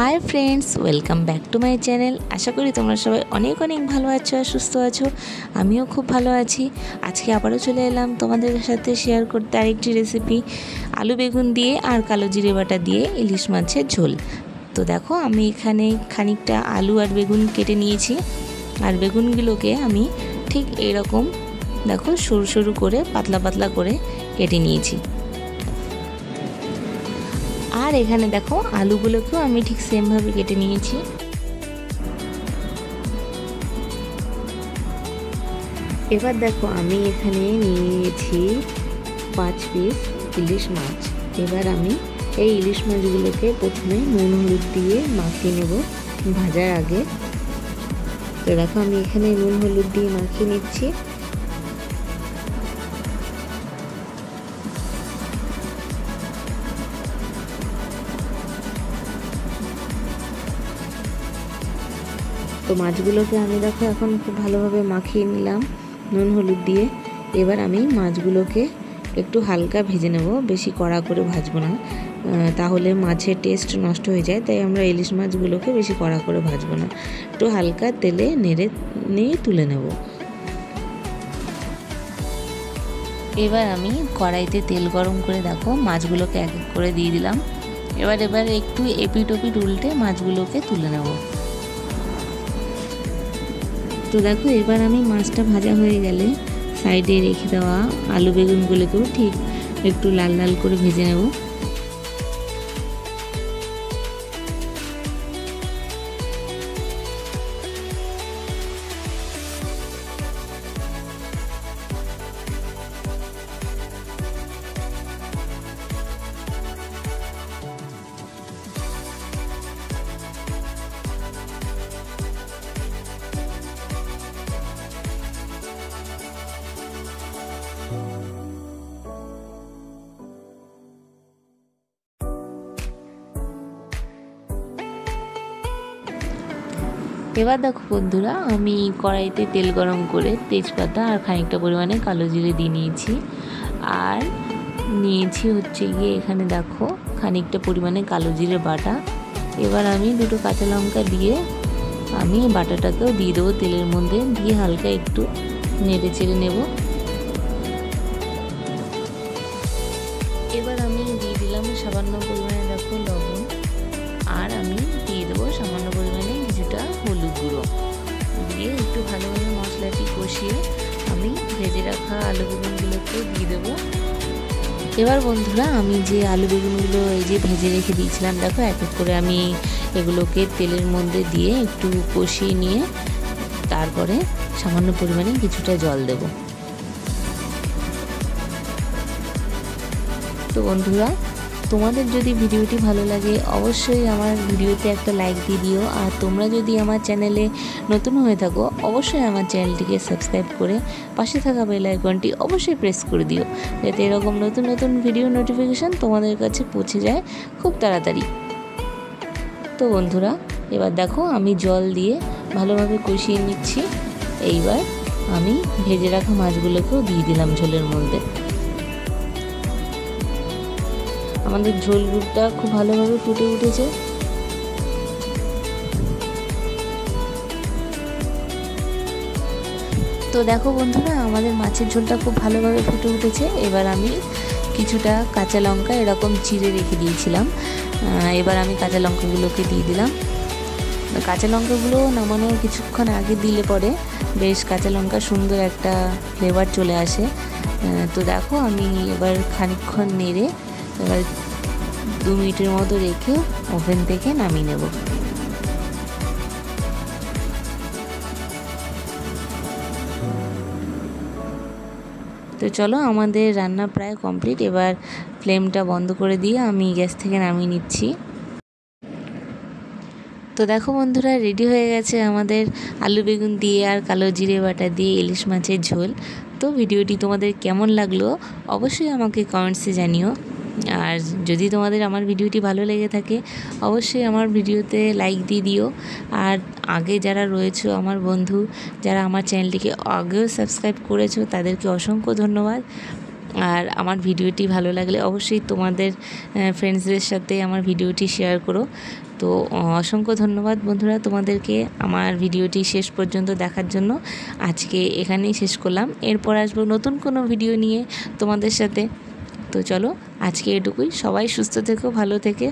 Hi friends welcome back to my channel আশা করি তোমরা সবাই অনেক অনেক ভালো আছো আর সুস্থ আছো। আমিও খুব ভালো আছি। আজকে আবারও চলে এলাম তোমাদের সাথে শেয়ার করতে আরেকটি রেসিপি আলু বেগুন দিয়ে আর কালো জিরে বাটা দিয়ে ইলিশ মাছের ঝোল। তো দেখো, আমি এখানে খানিকটা আলু আর বেগুন কেটে নিয়েছি। আর বেগুনগুলোকে আমি ঠিক এরকম, দেখো, সরু সরু করে, পাতলা পাতলা করে কেটে নিয়েছি। আর এখানে দেখো আলুগুলোকেও আমি ঠিক সেমভাবে কেটে নিয়েছি। এবার দেখো আমি এখানে নিয়ে নিয়েছি পাঁচ পিস ইলিশ মাছ। এবার আমি এই ইলিশ মাছগুলোকে প্রথমে নুন হলুদ দিয়ে মাখিয়ে নেব ভাজার আগে। তো দেখো আমি এখানে নুন হলুদ দিয়ে মাখিয়ে নিচ্ছি। মাছগুলোকে আমি দেখো এখন খুব ভালোভাবে মাখিয়ে নিলাম নুন, হলুদ দিয়ে। এবার আমি মাছগুলোকে একটু হালকা ভেজে নেব, বেশি কড়া করে ভাজবো না। তাহলে মাছের টেস্ট নষ্ট হয়ে যায়, তাই আমরা ইলিশ মাছগুলোকে বেশি কড়া করে ভাজবো না। একটু হালকা তেলে নেড়ে নিয়ে তুলে নেব। এবার আমি কড়াইতে তেল গরম করে দেখো, মাছগুলোকে এক এক করে দিয়ে দিলাম। এবার এবার একটু এপিট উল্টে মাছগুলোকে তুলে নেব। তো দেখো, এবার আমি মাছটা ভাজা হয়ে গেলে সাইডে রেখে দেওয়া আলু বেগুনগুলোকেও ঠিক একটু লাল লাল করে ভেজে নেব। এবার দেখো বন্ধুরা, আমি কড়াইতে তেল গরম করে তেজপাতা আর খানিকটা পরিমাণে কালো জিরে দিয়ে নিয়েছি। আর নিয়েছি হচ্ছে গিয়ে এখানে দেখো খানিকটা পরিমাণে কালো জিরে বাটা। এবার আমি দুটো কাঁচা লঙ্কা দিয়ে আমি বাটাটাকেও দিয়ে দেবো তেলের মধ্যে, দিয়ে হালকা একটু নেড়ে চেড়ে নেব। এবার আমি দিয়ে দিলাম সামান্য পরিমাণে দেখো লবণ। আর আমি আলু বেগুনগুলোকে দিয়ে দেবো। এবার বন্ধুরা, আমি যে আলু বেগুনগুলো এই যে ভেজে রেখে দিয়েছিলাম, দেখো এক এক করে আমি এগুলোকে তেলের মধ্যে দিয়ে একটু কষিয়ে নিয়ে তারপরে সামান্য পরিমাণে কিছুটা জল দেব। তো বন্ধুরা তোমাদের যদি ভিডিওটি ভালো লাগে, অবশ্যই আমার ভিডিওতে একটা লাইক দিয়ে দিও। আর তোমরা যদি আমার চ্যানেলে নতুন হয়ে থাকো, অবশ্যই আমার চ্যানেলটিকে সাবস্ক্রাইব করে পাশে থাকা বেল আইকনটি অবশ্যই প্রেস করে দিও। যাতে এরকম নতুন নতুন ভিডিও নোটিফিকেশান তোমাদের কাছে পৌঁছে যায় খুব তাড়াতাড়ি। তো বন্ধুরা, এবার দেখো আমি জল দিয়ে ভালোভাবে কষিয়ে নিচ্ছি। এইবার আমি ভেজে রাখা মাছগুলোকেও দিয়ে দিলাম ঝোলের মধ্যে। আমাদের ঝোল গুড়টা খুব ভালোভাবে ফুটে উঠেছে। তো দেখো বন্ধুরা, আমাদের মাছের ঝোলটা খুব ভালোভাবে ফুটে উঠেছে। এবার আমি কিছুটা কাঁচা লঙ্কা এরকম চিড়ে রেখে দিয়েছিলাম। এবার আমি কাঁচা লঙ্কাগুলোকে দিয়ে দিলাম। কাঁচা লঙ্কাগুলো নামানোর কিছুক্ষণ আগে দিলে পরে বেশ কাঁচা লঙ্কা সুন্দর একটা ফ্লেভার চলে আসে। তো দেখো আমি এবার খানিকক্ষণ নেড়ে এবার দু মিনিটের মতো রেখে ওভেন থেকে নামিয়ে নেব। তো চলো, আমাদের রান্না প্রায় কমপ্লিট। এবার ফ্লেমটা বন্ধ করে দিয়ে আমি গ্যাস থেকে নামিয়ে নিচ্ছি। তো দেখো বন্ধুরা, রেডি হয়ে গেছে আমাদের আলু বেগুন দিয়ে আর কালো জিরে বাটা দিয়ে ইলিশ মাছের ঝোল। তো ভিডিওটি তোমাদের কেমন লাগল অবশ্যই আমাকে কমেন্টসে জানিও। আর যদি তোমাদের আমার ভিডিওটি ভালো লেগে থাকে, অবশ্যই আমার ভিডিওতে লাইক দিয়ে দিও। আর আগে যারা রয়েছে আমার বন্ধু, যারা আমার চ্যানেলটিকে আগেও সাবস্ক্রাইব করেছ, তাদেরকে অসংখ্য ধন্যবাদ। আর আমার ভিডিওটি ভালো লাগলে অবশ্যই তোমাদের ফ্রেন্ডসদের সাথে আমার ভিডিওটি শেয়ার করো। তো অসংখ্য ধন্যবাদ বন্ধুরা তোমাদেরকে আমার ভিডিওটি শেষ পর্যন্ত দেখার জন্য। আজকে এখানেই শেষ করলাম। এরপর আসব নতুন কোনো ভিডিও নিয়ে তোমাদের সাথে। তো চলো আজকে এটুকুই। সবাই সুস্থ থেকো ভালো থেকে।